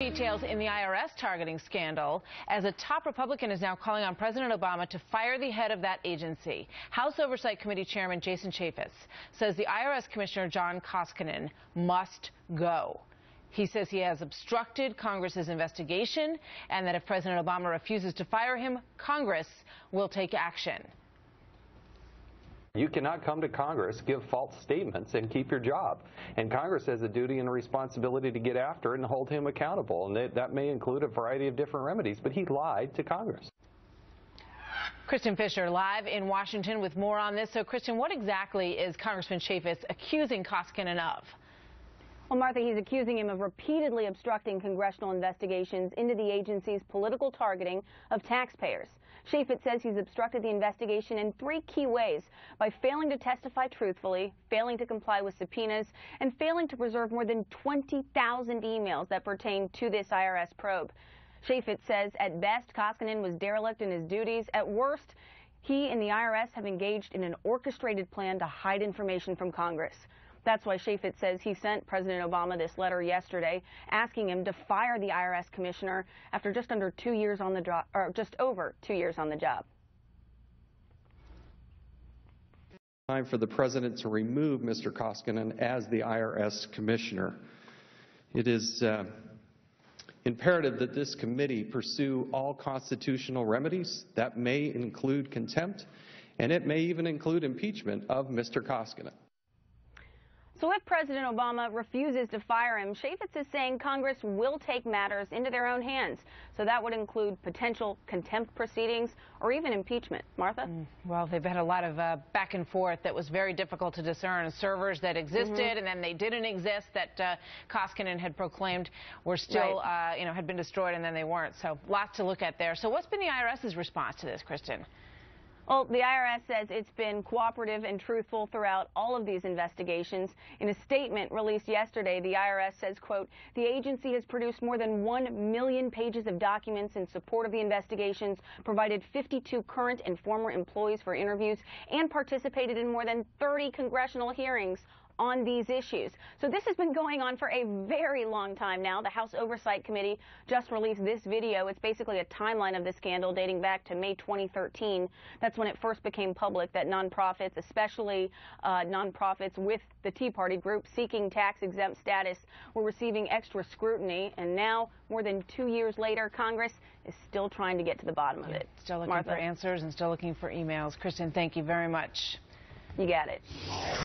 Details in the IRS targeting scandal as a top Republican is now calling on President Obama to fire the head of that agency. House Oversight Committee Chairman Jason Chaffetz says the IRS Commissioner John Koskinen must go. He says he has obstructed Congress's investigation and that if President Obama refuses to fire him, Congress will take action. You cannot come to Congress, give false statements, and keep your job. And Congress has a duty and a responsibility to get after it and hold him accountable. And that, that may include a variety of different remedies. But he lied to Congress. Kristin Fisher live in Washington with more on this. So, Kristin, what exactly is Congressman Chaffetz accusing Koskinen of? Well, Martha, he's accusing him of repeatedly obstructing congressional investigations into the agency's political targeting of taxpayers. Chaffetz says he's obstructed the investigation in three key ways by failing to testify truthfully, failing to comply with subpoenas, and failing to preserve more than 20,000 emails that pertain to this IRS probe. Chaffetz says at best, Koskinen was derelict in his duties. At worst, he and the IRS have engaged in an orchestrated plan to hide information from Congress. That's why Chaffetz says he sent President Obama this letter yesterday asking him to fire the IRS commissioner after just under two years on the job, or just over two years on the job. Time for the president to remove Mr. Koskinen as the IRS commissioner. It is uh, imperative that this committee pursue all constitutional remedies. That may include contempt, and it may even include impeachment of Mr. Koskinen. So if President Obama refuses to fire him, Chaffetz is saying Congress will take matters into their own hands. So that would include potential contempt proceedings or even impeachment. Martha? Mm, well, they've had a lot of uh, back and forth that was very difficult to discern. Servers that existed mm -hmm. and then they didn't exist that uh, Koskinen had proclaimed were still, right. uh, you know, had been destroyed and then they weren't. So lots to look at there. So what's been the IRS's response to this, Kristin? Well, the IRS says it's been cooperative and truthful throughout all of these investigations. In a statement released yesterday, the IRS says, quote, the agency has produced more than 1 million pages of documents in support of the investigations, provided 52 current and former employees for interviews, and participated in more than 30 congressional hearings on these issues. So this has been going on for a very long time now. The House Oversight Committee just released this video. It's basically a timeline of the scandal dating back to May 2013. That's when it first became public that nonprofits, especially uh, nonprofits with the Tea Party group seeking tax exempt status, were receiving extra scrutiny. And now, more than two years later, Congress is still trying to get to the bottom of it. Still looking Martha. for answers and still looking for emails. Kristin, thank you very much. You got it.